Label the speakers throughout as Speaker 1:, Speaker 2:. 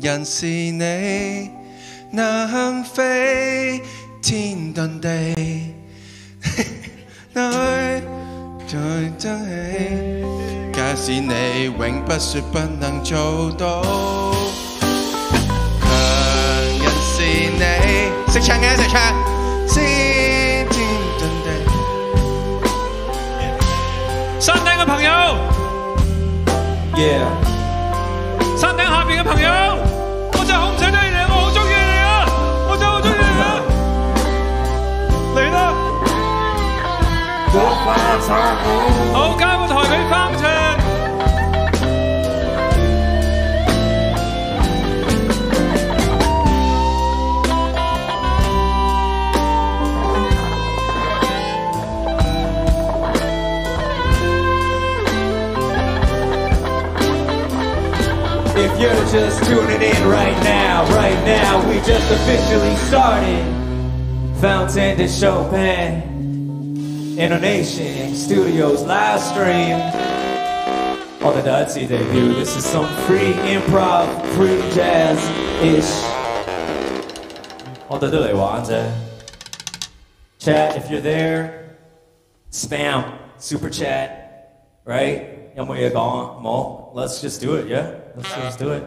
Speaker 1: 人是你，能飛天遁地，哪去再爭起？假使你永不說不能做到，強人是你，識唱嘅一齊唱，先天遁地。
Speaker 2: 山頂嘅朋友
Speaker 3: ，Yeah，
Speaker 2: 山頂下邊嘅朋友，好，交个台俾方卓。
Speaker 3: If you're just tuning in right now, right now, we just officially started. Fountain de Chopin, Innonation Studios live stream on the Dutchy debut. This is some free improv, free jazz ish on the Dile Wanza. Uh, chat, if you're there, spam, super chat, right? Let's just do it, yeah? Let's just do it.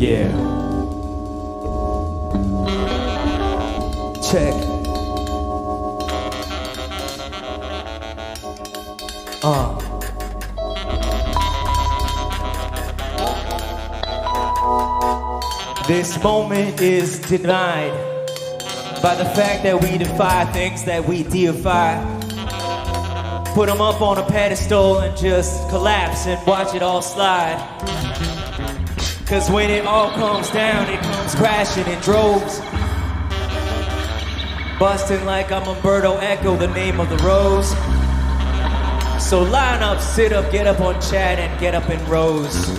Speaker 3: Yeah. Check. Uh. This moment is denied by the fact that we defy things that we deify. Put them up on a pedestal and just collapse and watch it all slide. Cause when it all comes down, it comes crashing in droves. Busting like I'm Umberto Eco, the name of the rose. So line up, sit up, get up on chat, and get up in rows.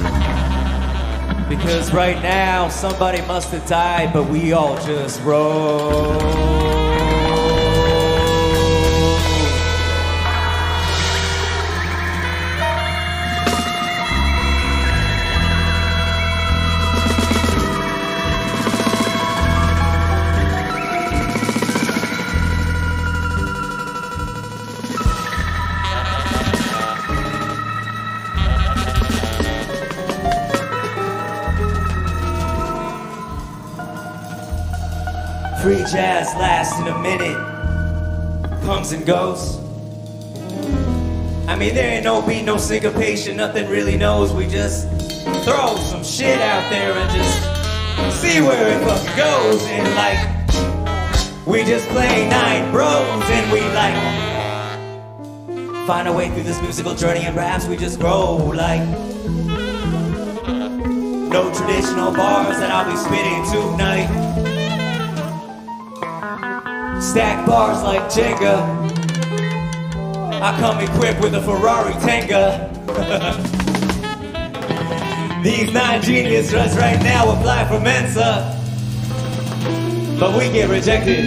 Speaker 3: Because right now, somebody must have died, but we all just roll. In a minute, comes and goes. I mean, there ain't no beat, no syncopation, nothing really knows. We just throw some shit out there and just see where it fucking goes. And like, we just play nine bros and we like find our way through this musical journey and perhaps we just grow like no traditional bars that I'll be spitting tonight. Stack bars like Jenga. I come equipped with a Ferrari Tenga. These nine geniuses right now apply for Mensa. But we get rejected.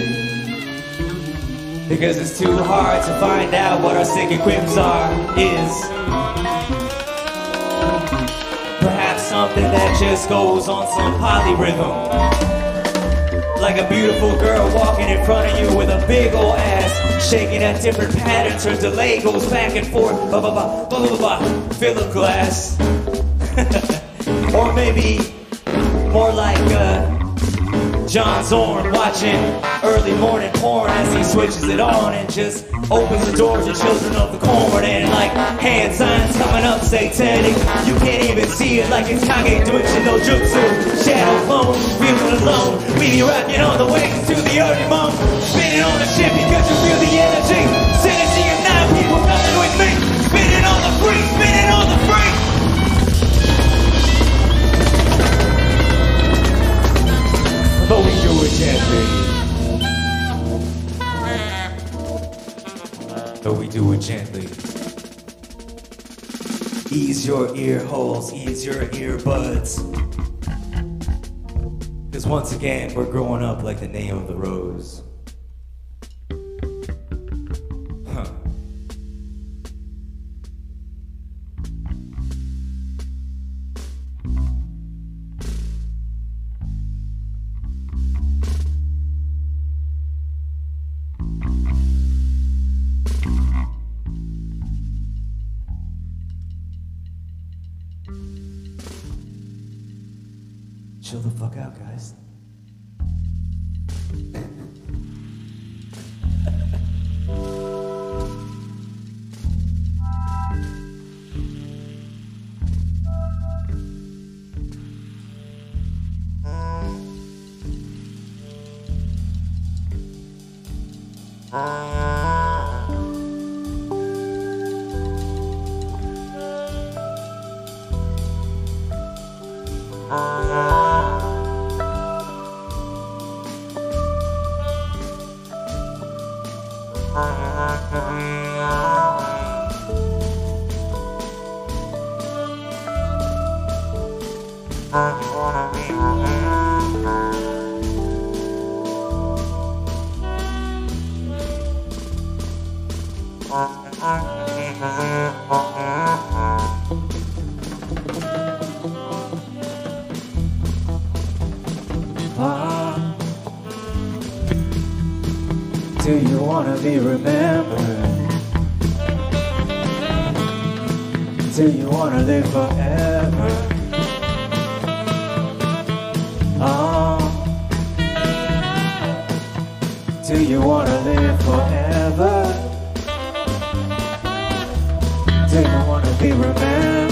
Speaker 3: Because it's too hard to find out what our sick equips are, is. Perhaps something that just goes on some polyrhythm. Like a beautiful girl walking in front of you with a big old ass, shaking at different patterns. Her delay goes back and forth. Ba ba ba ba ba ba. Fill a glass. or maybe more like uh, John Zorn watching early morning porn as he switches it on and just opens the door to children of the corn and like hand signs coming up satanic. You can't even see it like it's Kage Bunshin no Jutsu. Shadow clone, feeling alone. We be rocking on the wings to the early moon. Gently. Ease your ear holes, ease your earbuds. Because once again, we're growing up like the name of the rose. Do you wanna live forever? Do you wanna be remembered?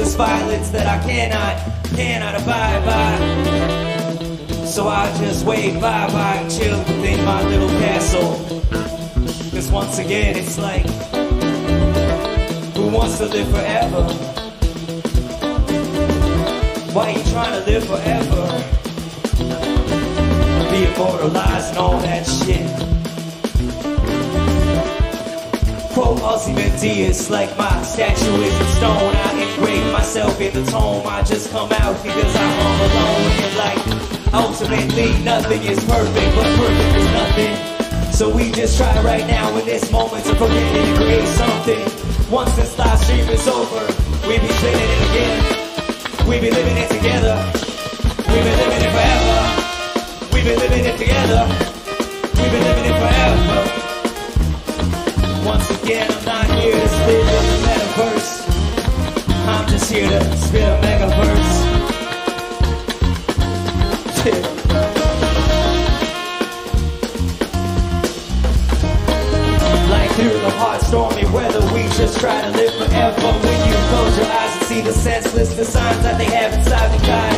Speaker 3: Senseless violence that I cannot, cannot abide by. So I just wave bye bye and chill within my little castle. Cause once again, it's like, who wants to live forever? Why are you trying to live forever? Be immortalized and all that shit. Quote Ozymandias like my statue is in stone. I engrave myself in the tome. I just come out because I'm all alone. And like, ultimately, nothing is perfect, but perfect is nothing. So we just try right now in this moment to forget and create something. Once this live stream is over, we be living it again. We be living it together. We be living it forever. We be living it together. We be living it forever. Once again, I'm not here to spit in the metaverse. I'm just here to spit a mega verse. Like through the hot stormy weather, we just try to live forever. When you close your eyes and see the senseless, signs that they have inside the guy.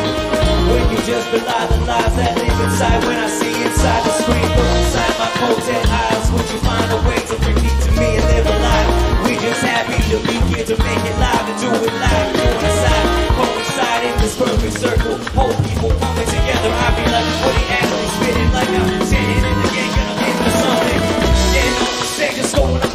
Speaker 3: When you just belie the lies that live inside. When I see inside the screen, look inside my potent eyes. Would you find a way to repeat to me and live happy to be here to make it live and do it live. Coincide, coincide in this perfect circle. Whole people coming together. I be like woody animal spitting like I'm sitting in the game, gonna get for something. On the stage, just going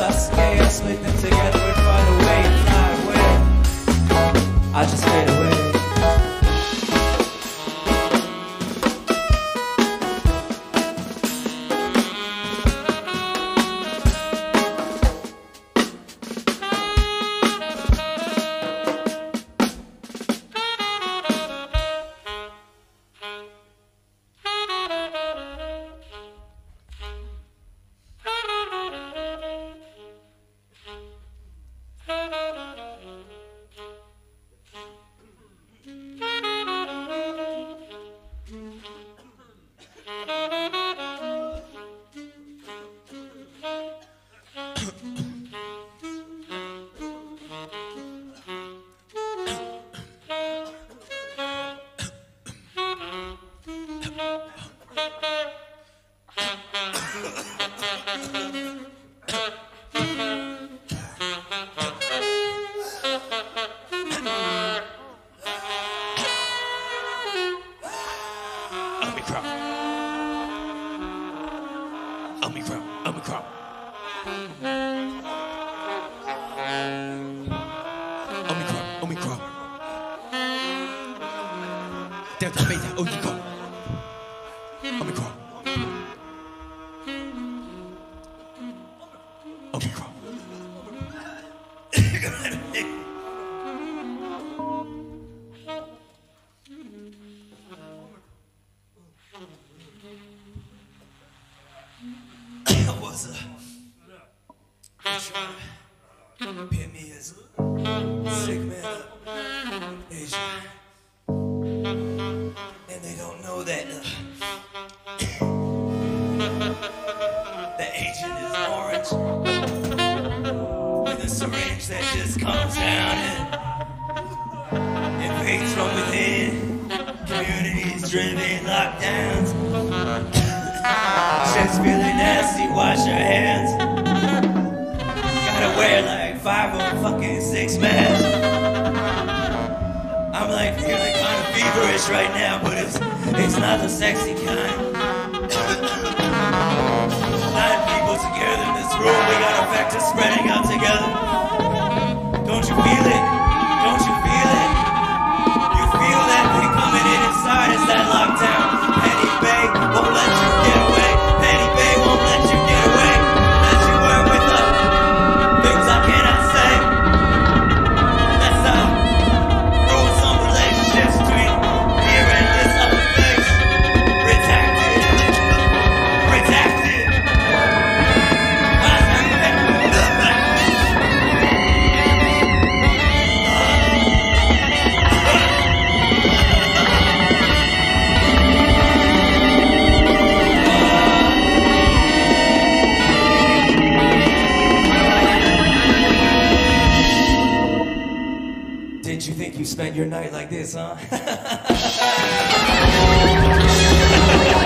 Speaker 3: us, yeah, yes, with them together. five or fucking six man. I'm like feeling kind of feverish right now, but it's it's not the sexy kind. Nine people together in this room, we got a factor spreading out together. Don't you feel it? Spend your night like this, huh?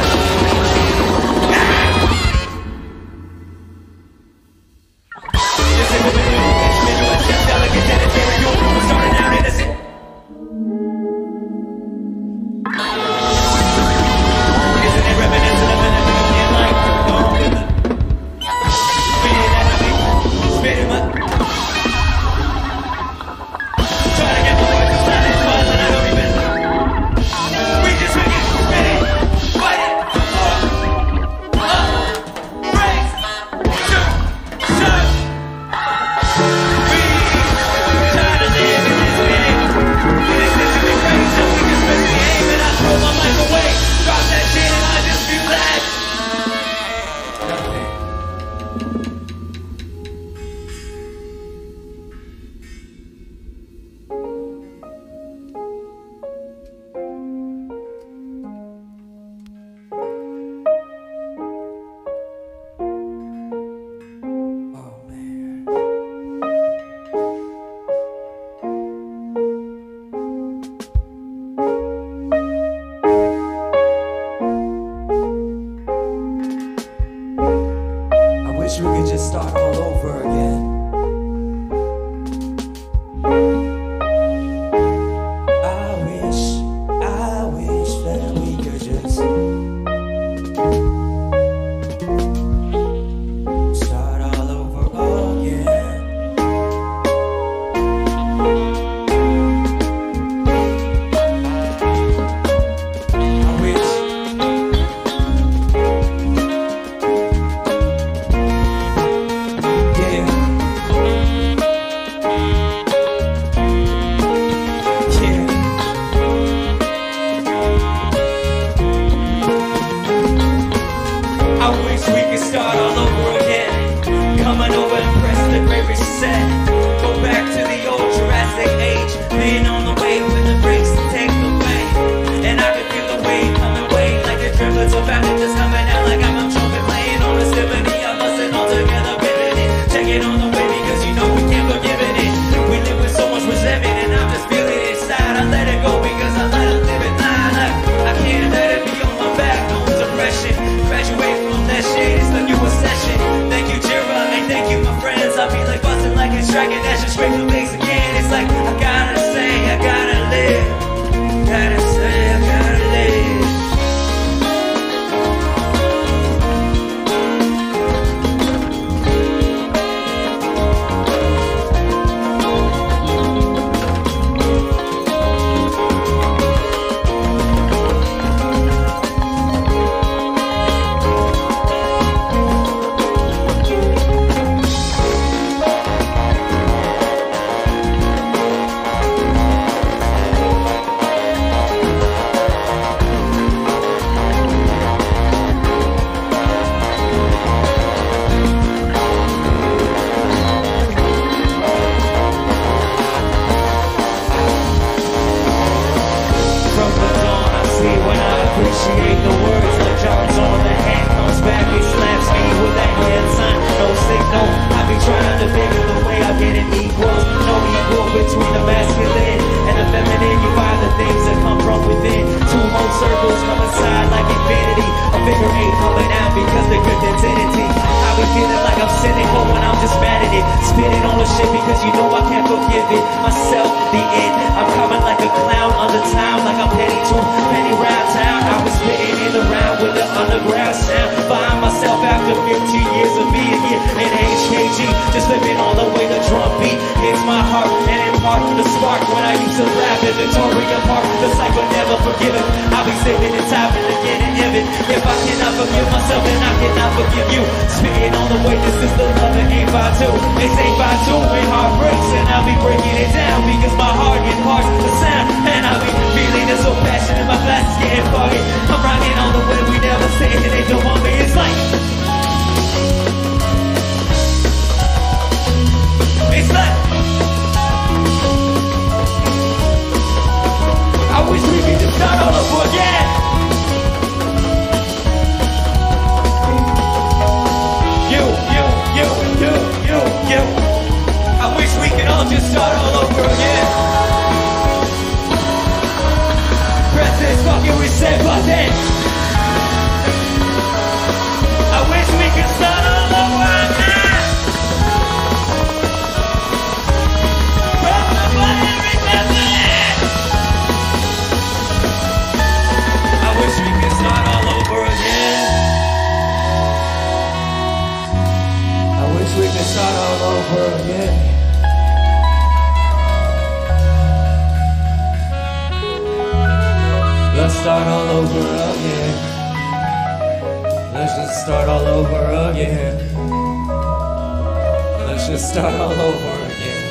Speaker 3: start all over again.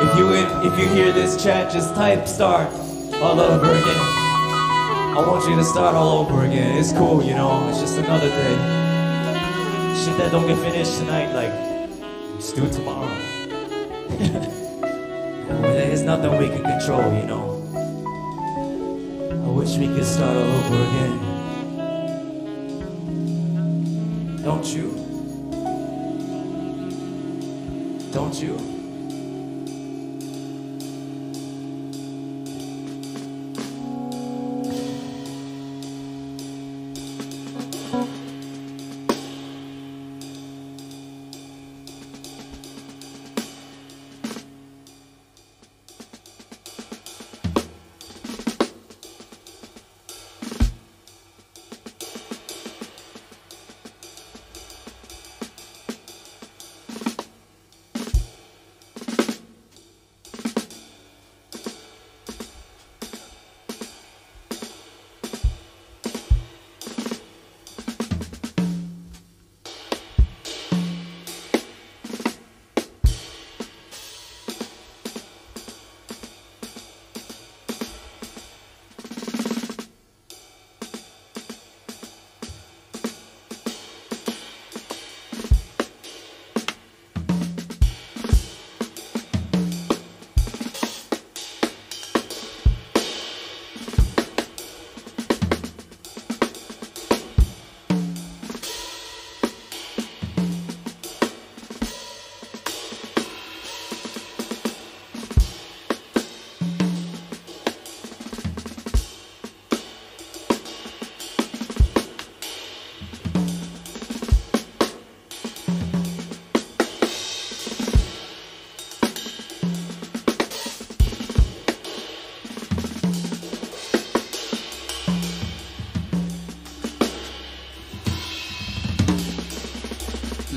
Speaker 3: if you if you hear this chat, just type start all over again. I want you to start all over again. It's cool, you know. It's just another day. Shit that don't get finished tonight, like just do it tomorrow. There's nothing we can control, you know. I wish we could start all over again. Don't you? Don't you?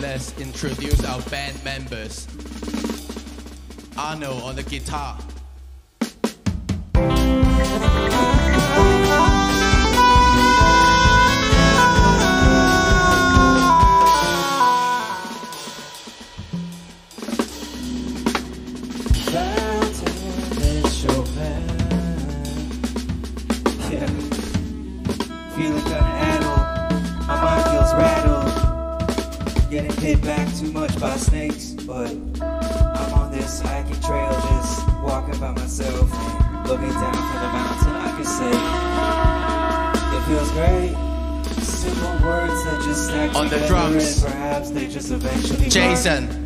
Speaker 1: Let's introduce our band members. Arno on the guitar.
Speaker 3: The together
Speaker 1: drums.
Speaker 3: and perhaps they just eventually rhyme.
Speaker 1: Jason.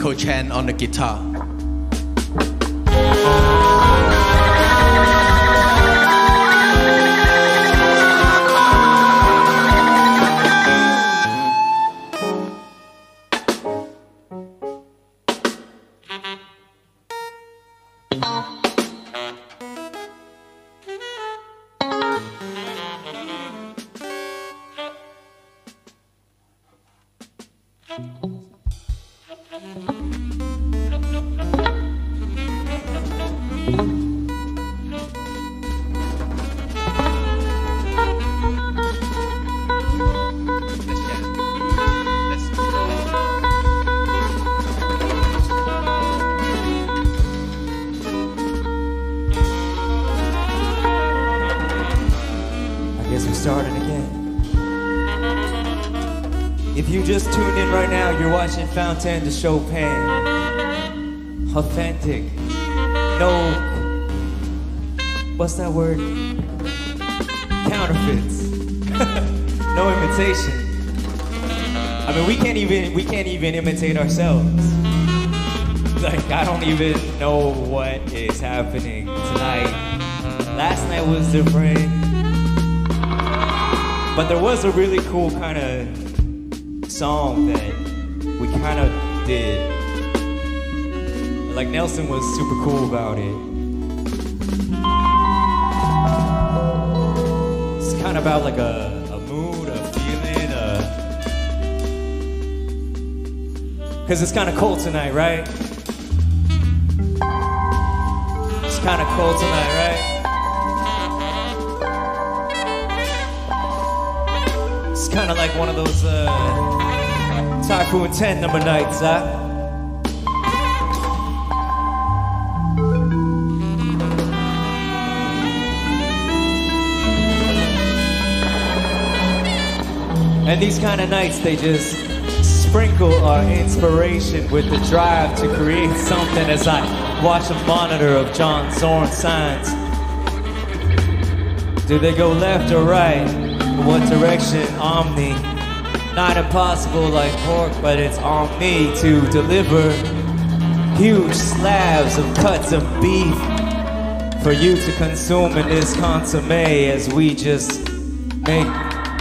Speaker 1: Michael Chan on the guitar.
Speaker 3: Fountain de Chopin. Authentic. No. What's that word? Counterfeits. no imitation. I mean, we can't even we can't even imitate ourselves. Like I don't even know what is happening tonight. Last night was different, but there was a really cool kind of song that we kind of did. Like Nelson was super cool about it. It's kind of about like a, a mood, a feeling, a. Cause it's kind of cold tonight, right? It's kind of cold tonight, right? It's kind of like one of those uh, Typhoon 10 number nights, huh? And these kind of nights, they just sprinkle our inspiration with the drive to create something as I watch a monitor of John Zorn signs. Do they go left or right? What direction? Omni. Not impossible like pork, but it's on me to deliver huge slabs of cuts of beef for you to consume in this consomme as we just make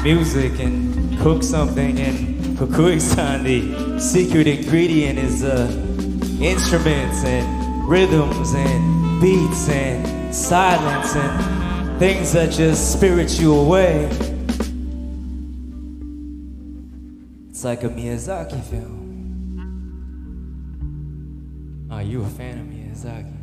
Speaker 3: music and cook something and Kukuisan, the secret ingredient is uh, instruments and rhythms and beats and silence and things that just spirit you away. It's like a Miyazaki film. Are you a fan of Miyazaki?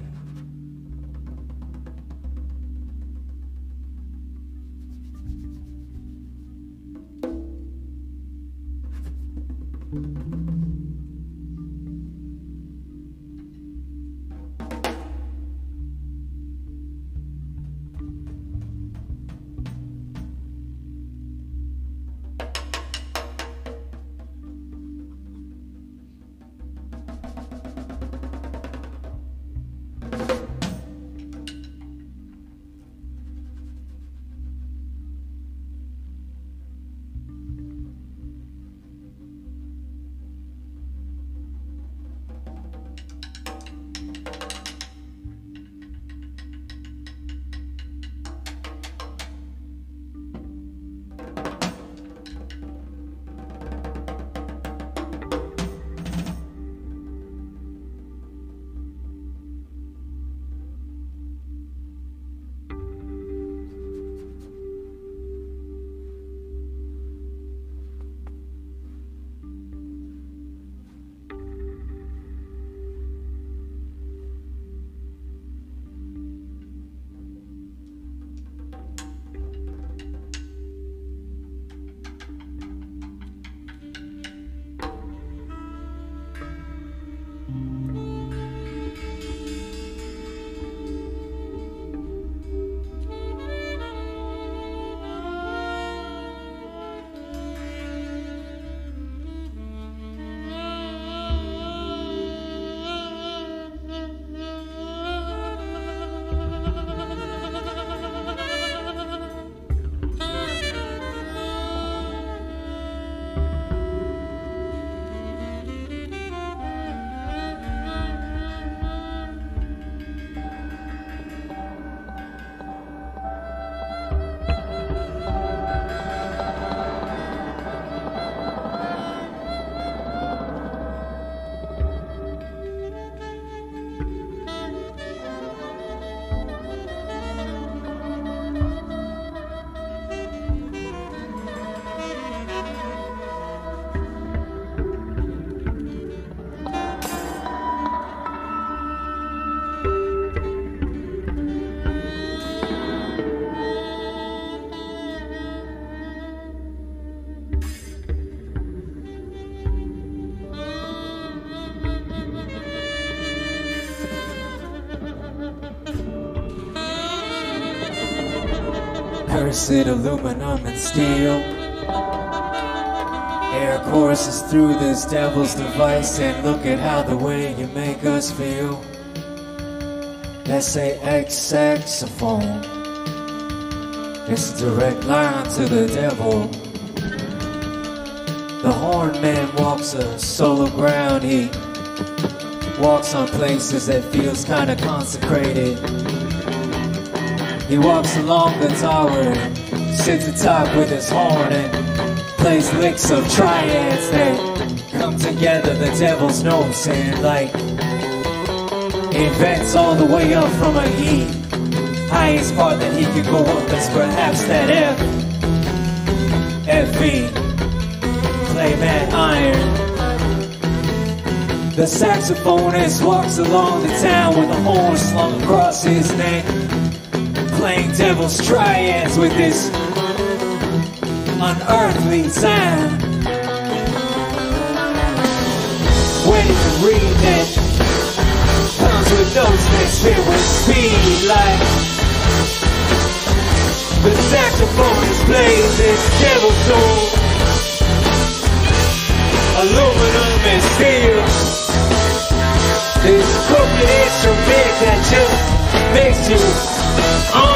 Speaker 3: Cursed aluminum and steel. Air courses through this devil's device, and look at how the way you make us feel. Let's saxophone. It's a direct line to the devil. The horn man walks a solo ground. He walks on places that feels kind of consecrated. He walks along the tower, sits atop with his horn, and plays licks of triads that come together. The devil's nose and like invents all the way up from a E. Highest part that he could go up is perhaps that F. F E. Play iron. The saxophonist walks along the town with a horn slung across his neck, playing devil's triads with this unearthly sound. When you read that comes with notes mixed in with speed like the saxophone is playing this devil song. Aluminum and steel. This crooked instrument that just makes you on.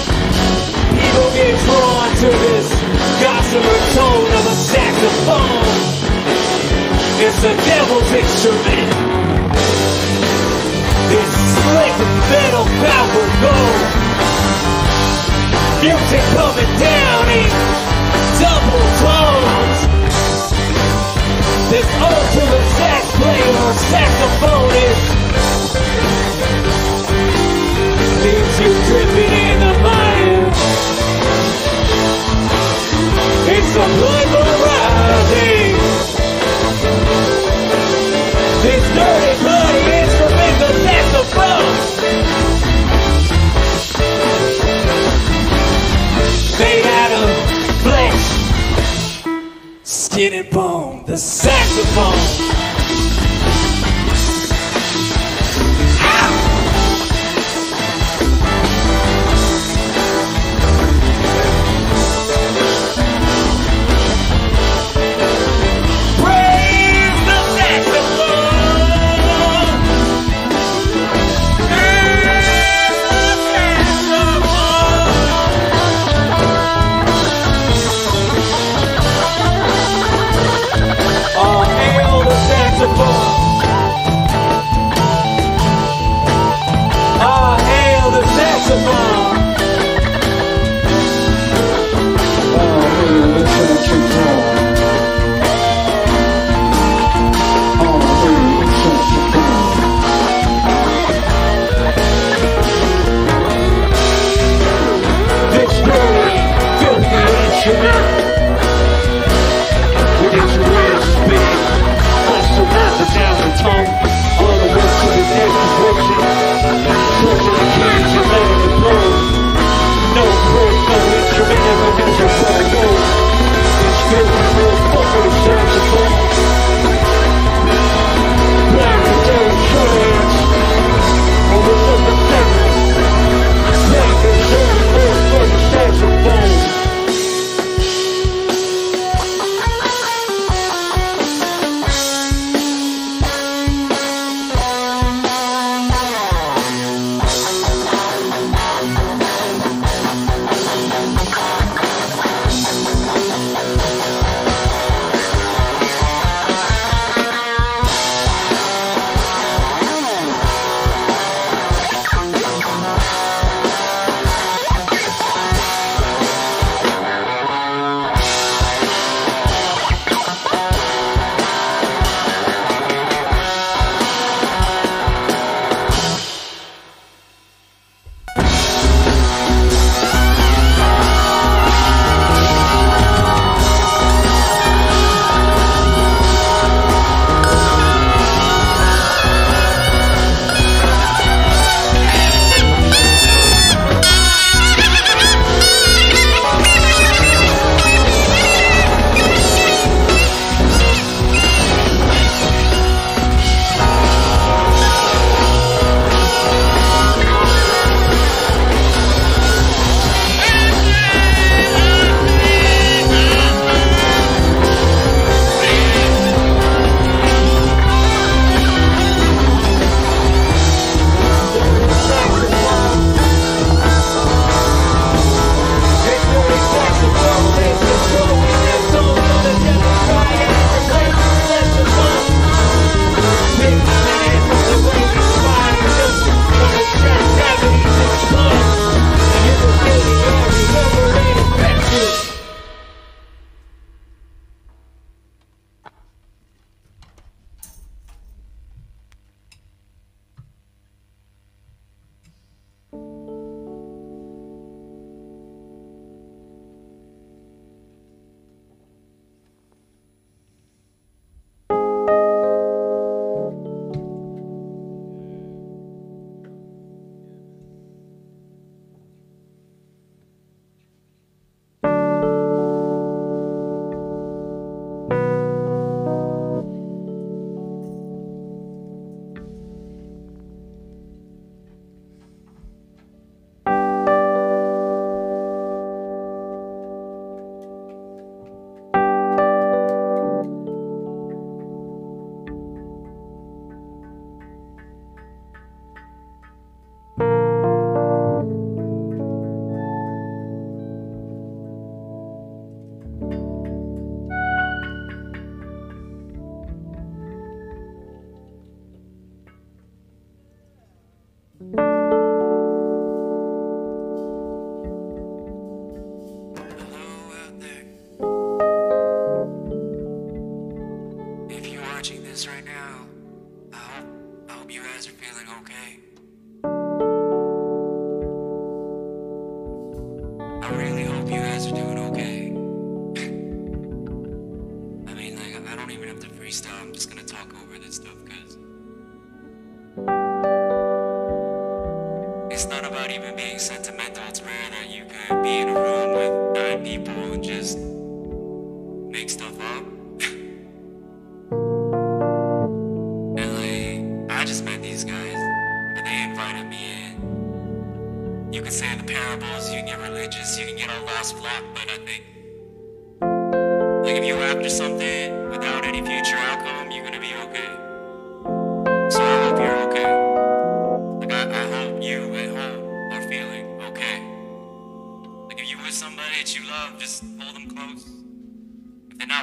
Speaker 3: People get drawn to this gossamer tone of a saxophone. It's the devil's instrument. This slick metal copper gold. Music coming down in double tones. This ultimate sax player or saxophonist leaves you dripping in the Blood rising. This dirty, saxophone. Made out of flesh, skin and bone, the saxophone.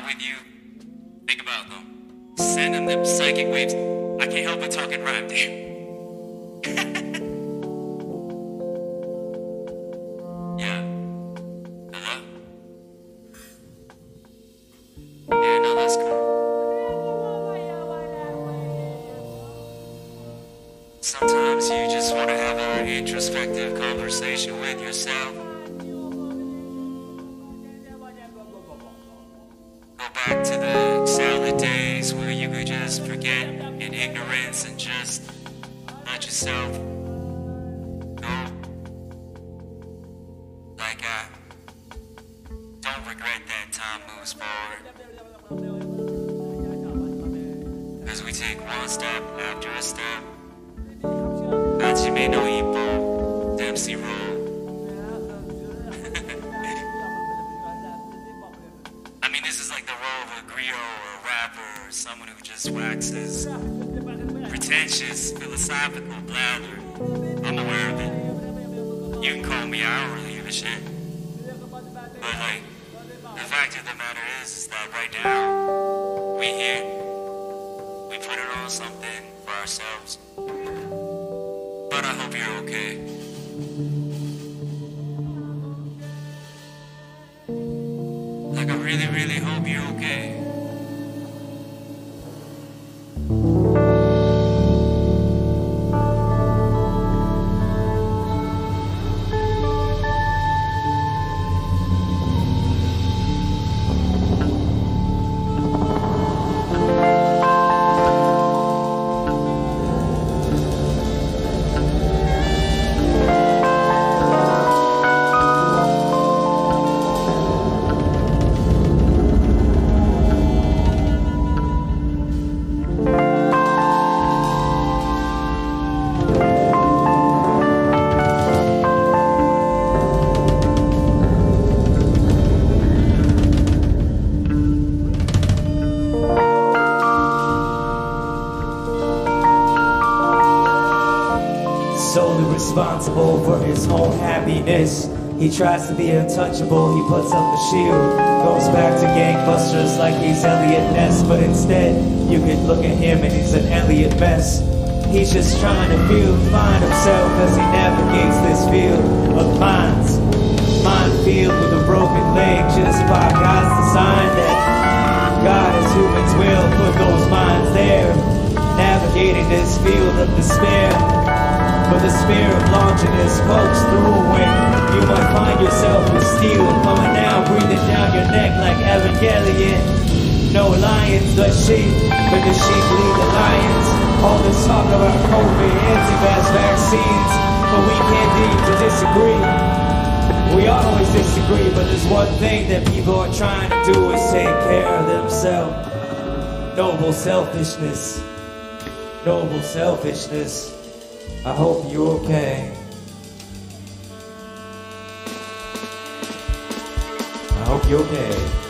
Speaker 4: With you, think about them. Send them psychic waves. I can't help but talk and rhyme.
Speaker 3: He tries to be untouchable, he puts up the shield. Goes back to gangbusters like he's Eliot Ness, but instead, you could look at him and he's an Elliot mess. He's just trying to feel, find himself as he navigates this field of minds. Minefield with a broken leg, just by God's design that God as humans will put those minds there. Navigating this field of despair. But the spirit of his pokes through when you might find yourself with steel coming down, breathing down your neck like Evangelion. No lions, the sheep, but the sheep lead the lions. All this talk about COVID, anti-vax vaccines, but we can't need to disagree. We always disagree, but there's one thing that people are trying to do is take care of themselves. Noble selfishness. Noble selfishness. I hope you're okay. I hope you're okay.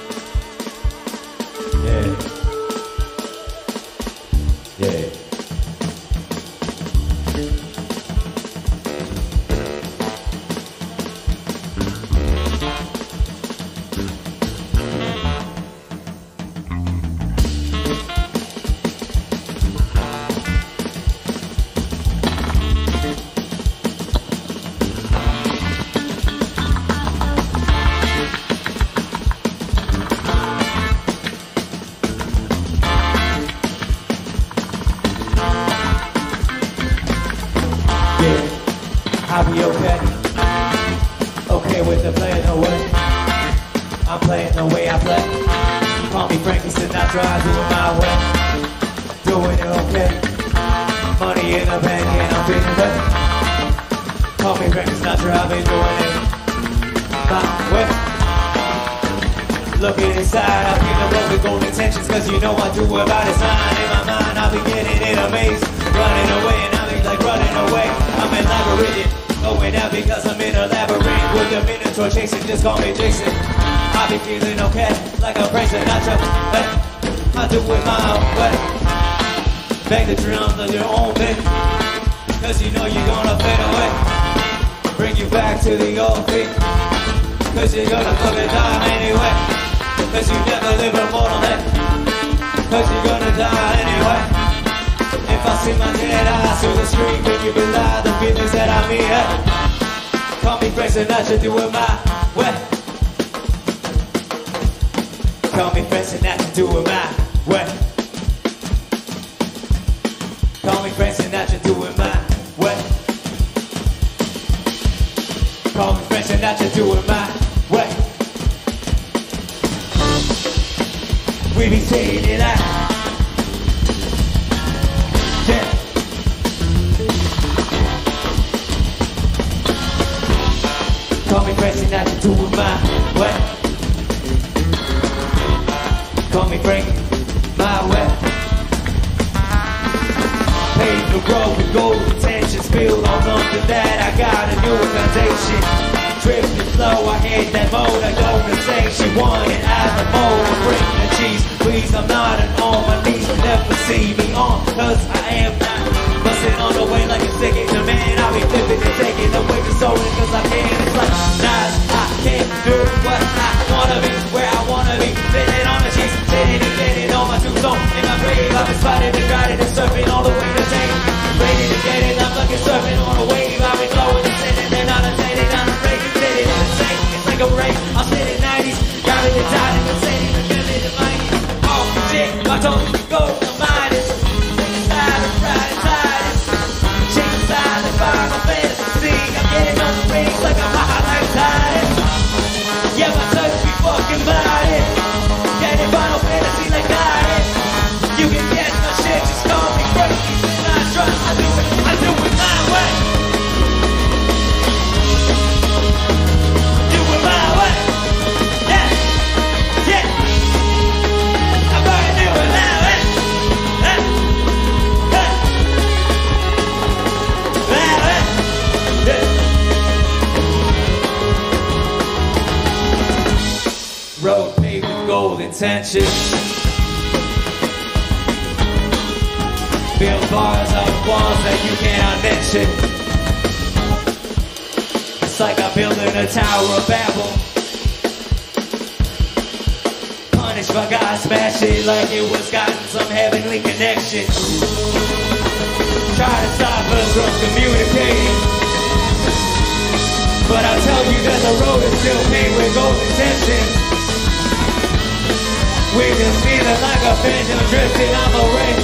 Speaker 3: Money in the bank and I'm feeling ready. Call me Frankie Sinatra, I've been doing it my way. Looking inside, I feel the road with gold intentions, cause you know I do it sign. In my mind, I'll be getting in a maze. Running away, and I'll be like running away. I'm in labyrinth, going out because I'm in a labyrinth with the minotaur chasing. Just call me Jason. I'll be feeling okay, like I'm Frank Sinatra. I do it my way. Bang the drums on your own beat, cause you know you're gonna fade away. Bring you back to the old feet. Cause you're gonna fucking die anyway. Cause you never live a mortal day. Cause you're gonna die anyway. If I see my dead eyes through the street, can you belie the feelings that I mean? Hey? Call me Frank Sinatra, do it my way. Call me Frank Sinatra, do it my way. Me Frank Sinatra, do it my way. Call me Frank Sinatra, do it my way. We be saying it out. Hit that I go insane. She wanted out the mode, I bring the cheese. Please, I'm not an on my knees, never see me on, cause I am not. Busting on the way like a second to man, I'll be flipping and taking away the soul, cause I can. It's like, nah, I can't do what I wanna be, where I wanna be. Sitting on the cheese, sitting and getting on my two zone. In my grave, I've been spotted my go gold. Build bars up walls that you cannot mention. It's like I'm building a Tower of Babel. Punished by God, smash it like it was gotten some heavenly connection. Try to stop us from communicating. But I'll tell you that the road is still paved with gold intentions. We just feeling like a phantom drifting on the rain.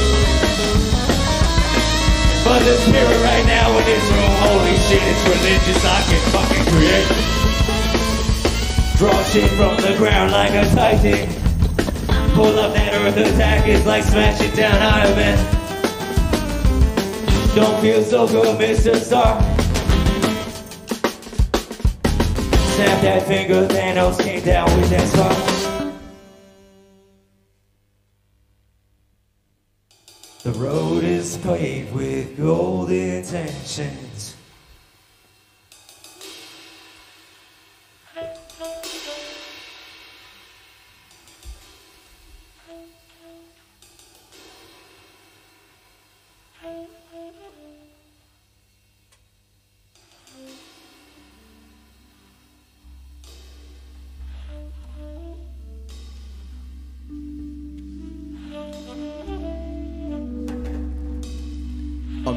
Speaker 3: But the spirit right now in this room, holy shit, it's religious, I can fucking create. Draw shit from the ground like a titan. Pull up that earth attack, it's like smashing down Iron Man. Don't feel so good, Mr. Star. Snap that finger, Thanos came down with that scar. With gold intentions.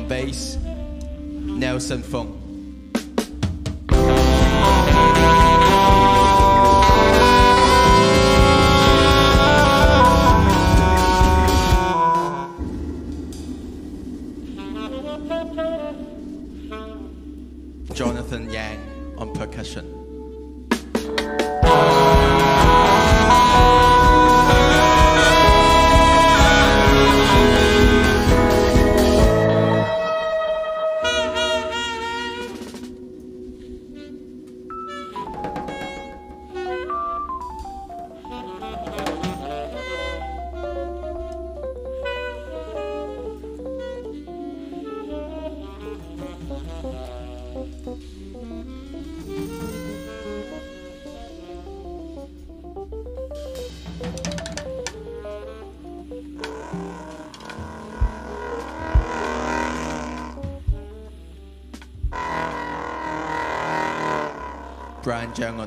Speaker 1: Bass, Nelson Fung.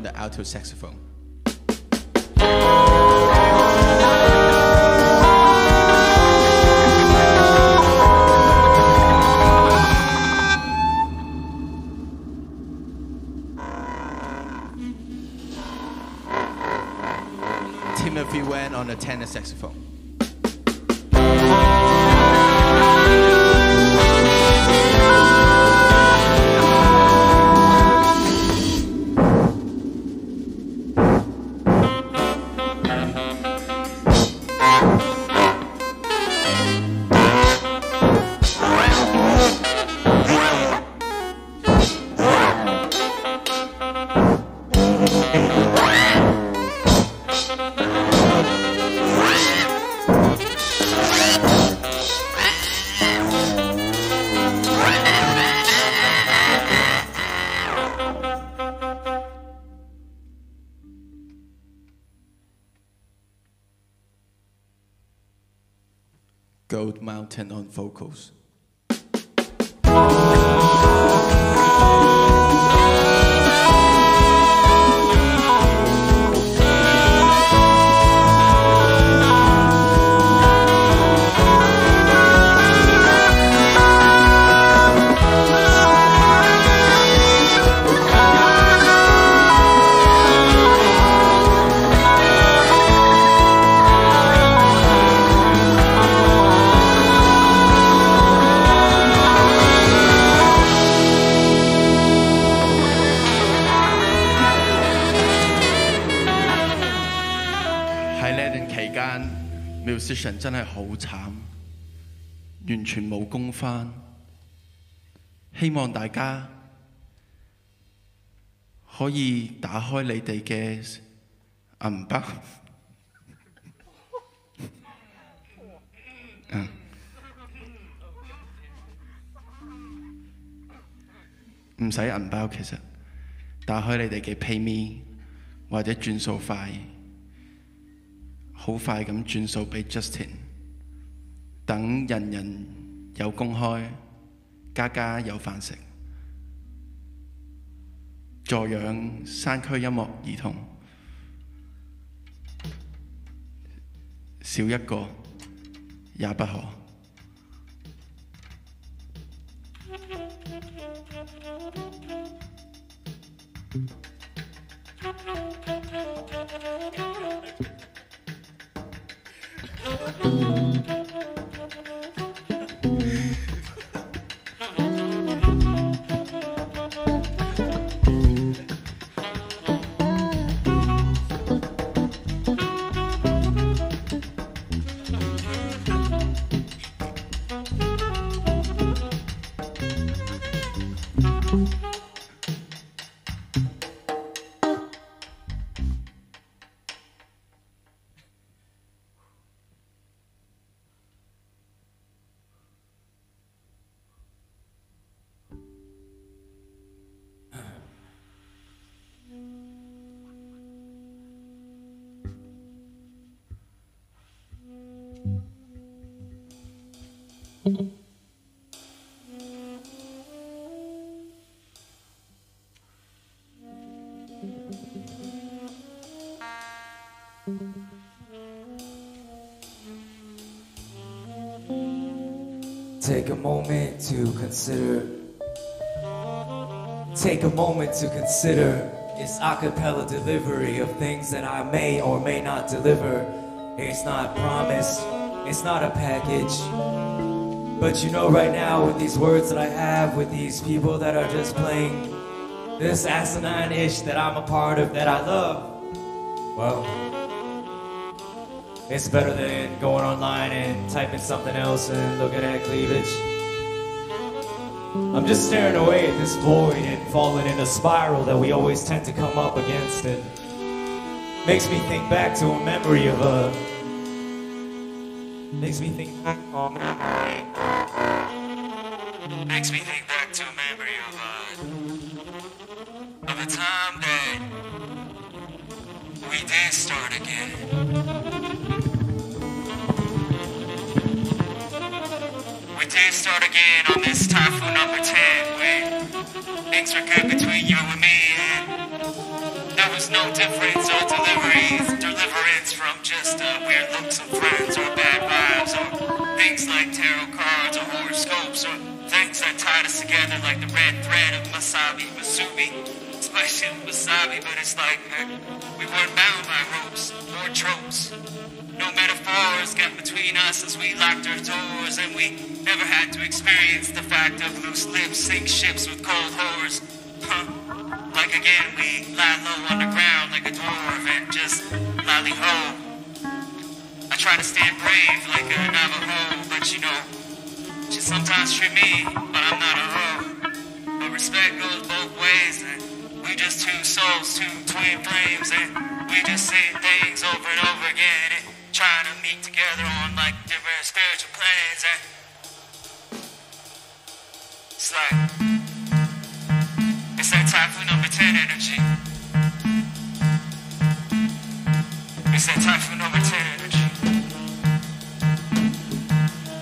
Speaker 1: On the alto saxophone. Timothy Wan on the tenor saxophone. Mountain 真係好慘，完全冇工返。希望大家可以打開你哋嘅銀包。唔使銀包，其實打開你哋嘅 PayMe 或者轉數快。好快咁轉數俾 Justin，等人人有工開，家家有飯食，助養山區音樂兒童，少一個也不可。
Speaker 3: Take a moment to consider. Take a moment to consider this acapella delivery of things that I may or may not deliver. It's not promise. It's not a package. But you know, right now, with these words that I have, with these people that are just playing this asinine ish that I'm a part of, that I love, well, it's better than going online and typing something else and looking at cleavage. I'm just staring away at this void and falling in a spiral that we always tend to come up against. It makes me think back to a memory of a. Makes me think.
Speaker 4: Makes me think back to a memory of uh, of a time that we did start again. Again on this typhoon number 10 when things were good between you and me and there was no difference or deliveries, deliverance from just uh, weird looks of friends or bad vibes or things like tarot cards or horoscopes or things that tied us together like the red thread of Masabi Masubi. Especially Masabi, but it's like uh, we weren't bound by ropes or tropes. No metaphors got between us as we locked our doors, and we never had to experience the fact of loose lips sink ships with cold whores. Huh. Like again, we lie low underground like a dwarf and just lolly ho. I try to stand brave like a Navajo, but you know, she sometimes treat me, but I'm not a hoe. But respect goes both ways, and we just two souls, two twin flames, and we just saying things over and over again, trying to meet together on like different spiritual planes, and it's like it's that typhoon number 10 energy. It's that typhoon number 10 energy.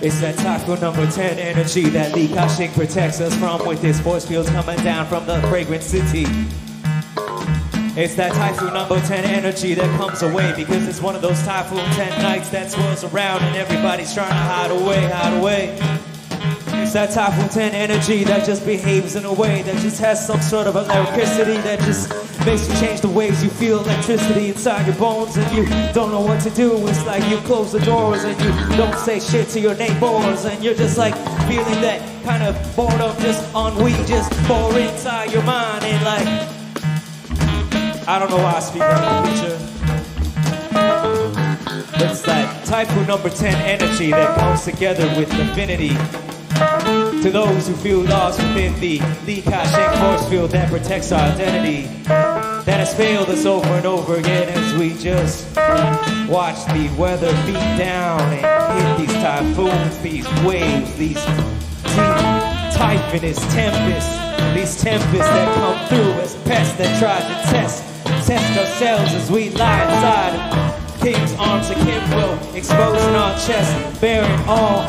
Speaker 3: It's that typhoon number 10 energy that Li Ka-shing protects us from with his force fields coming down from the fragrant city. It's that typhoon number 10 energy that comes away because it's one of those typhoon 10 nights that swirls around and everybody's trying to hide away, hide away. It's that typhoon 10 energy that just behaves in a way that just has some sort of electricity that just makes you change the ways you feel electricity inside your bones and you don't know what to do. It's like you close the doors and you don't say shit to your neighbors and you're just like feeling that kind of boredom, just ennui, just bore inside your mind and like, I don't know why I speak the picture. But it's that typhoon number 10 energy that comes together with affinity to those who feel lost within the Li Ka-shing force field that protects our identity, that has failed us over and over again as we just watch the weather beat down and hit these typhoons, these waves, these deep typhonous tempests, these tempests that come through as pests that try to test, test ourselves as we lie inside. King's arms of Kimwell, exposing our chest, bearing all,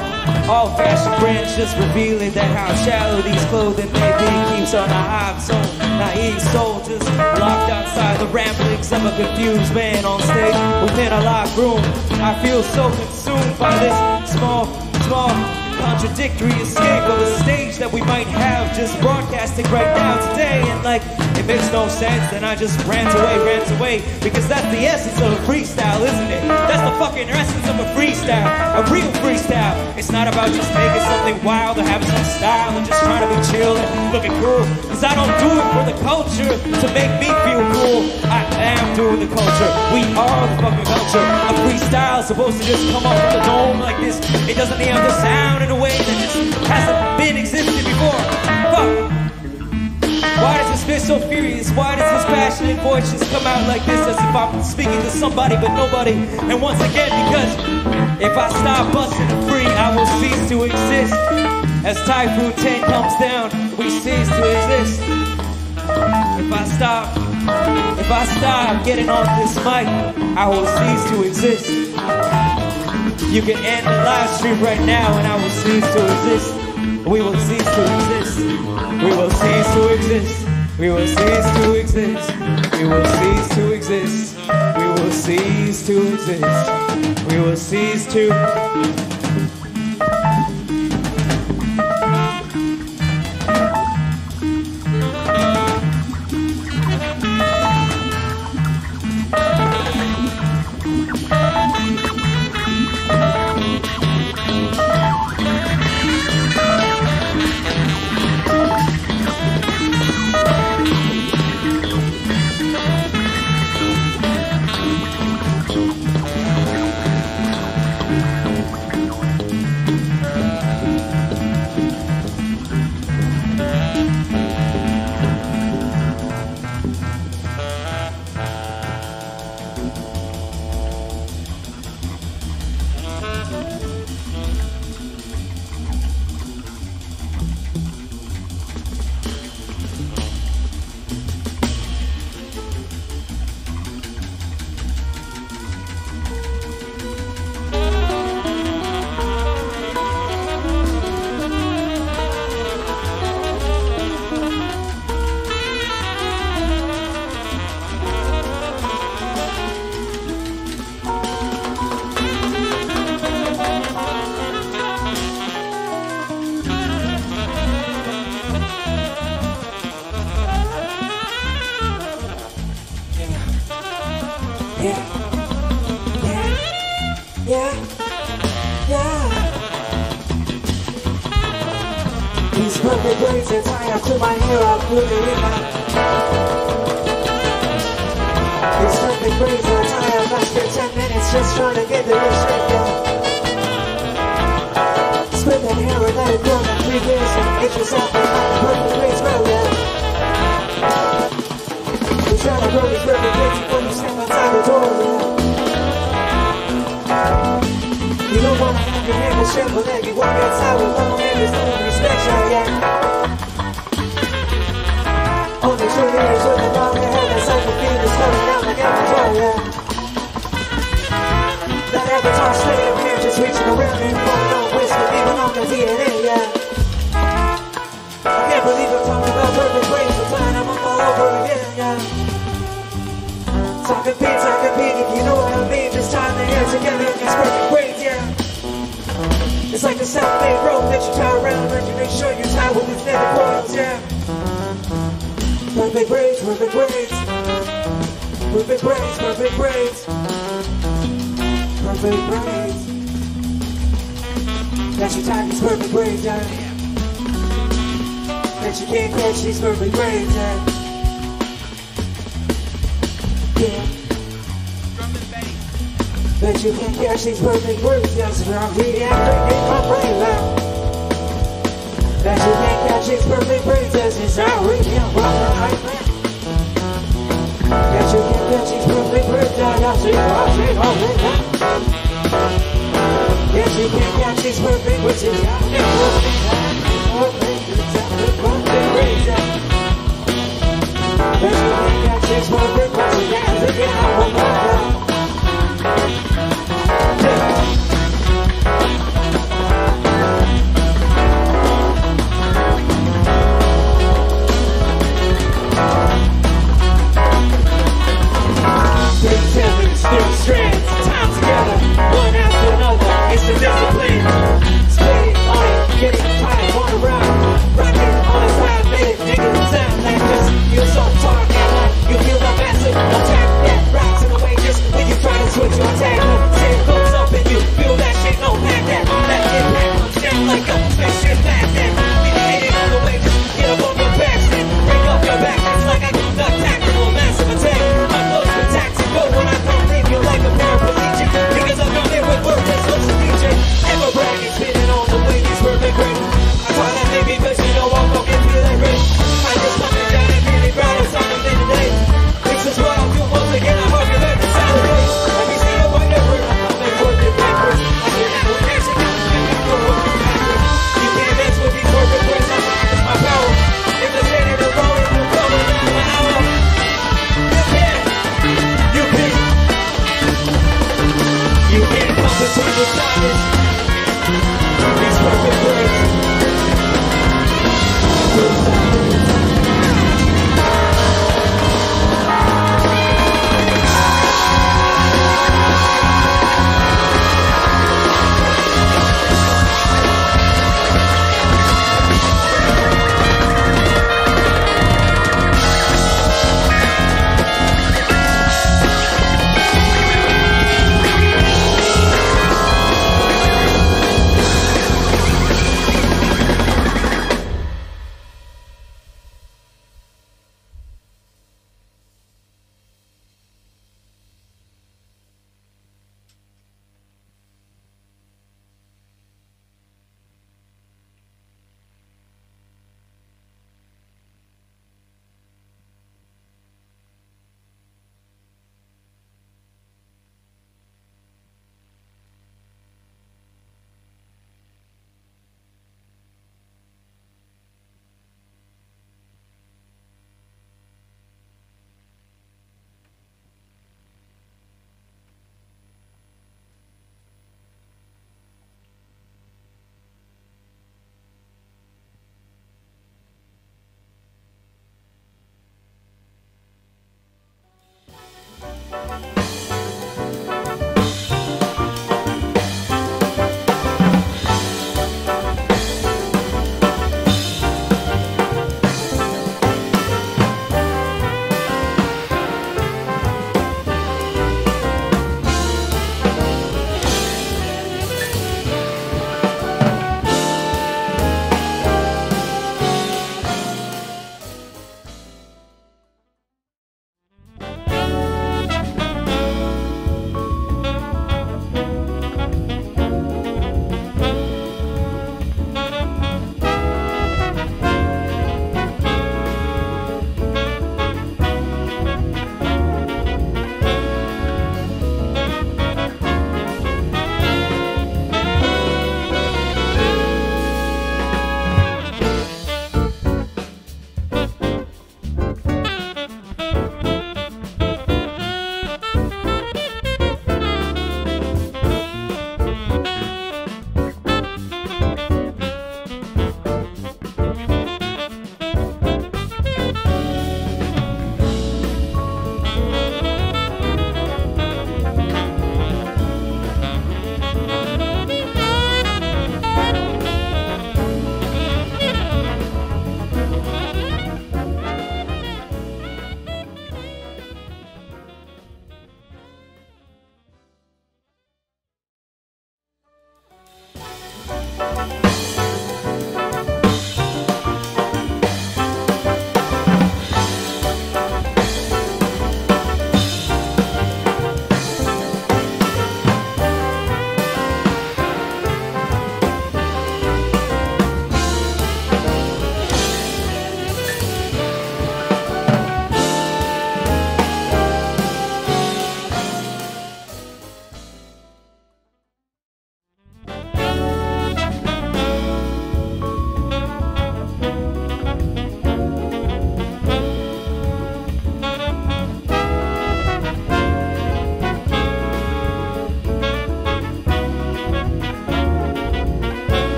Speaker 3: all fashion brands, just revealing that how shallow these clothing may be. Keeps on a hive soul, naive soldiers locked outside the ramblings of a confused man on stage. Within a locked room. I feel so consumed by this small, small contradictory escape of a stage that we might have just broadcasting right now today. And like it makes no sense then I just rant away rant away. Because that's the essence of a freestyle isn't it? That's the fucking essence of a freestyle a real freestyle. It's not about just making something wild or having some style and just trying to be chill and looking cool. Because I don't do it for the culture to make me feel cool. I am doing the culture. We are the fucking culture. A freestyle supposed to just come off the dome like this. It doesn't have the sound in a way that just hasn't been existed before. Fuck. Why does this fit so furious? Why does this passionate voice just come out like this as if I'm speaking to somebody but nobody? And once again, because if I stop busting free, I will cease to exist. As Typhoon 10 comes down, we cease to exist. If I stop, if I stop getting on this mic, I will cease to exist. You can end the live stream right now and I will cease to exist. We will cease to exist. We will cease to exist. We will cease to exist. We will cease to exist. We will cease to exist. We will cease to.
Speaker 5: Braids are tied to my hair, I'll put it in my perfect braids are tied up, I spent 10 minutes just trying to get the shape, yeah. Split that hair and let it grow like three years and get yourself a perfect braids grow, yeah. You try to grow these perfect braids before you step outside the door, yeah. You don't wanna have your hair disheveled and you walk outside with long hair, there's no respect, yeah, yeah. That here just reaching around even on DNA, yeah. I can't believe I'm talking about perfect braids, I'm tying them up all over again, yeah. Talking beat, talking beat, if you know what I mean, just tying the hair together these perfect yeah. It's like a self-made rope that you tie around and you make sure you tie with these netted coils, yeah. Perfect braids, perfect braids. Perfect braids, perfect braids. Perfect braids. That you tie these perfect braids, yeah. That you can't catch these perfect braids, yeah. Yeah. Bet you can't catch these perfect braids, yeah. So I'm really acting my brain now. Magic and magic, perfect princess is we can ride. Magic and perfect princess, I see watching all the time. Magic and perfect princess, I can ride. Magic and magic, perfect princess, I can ride.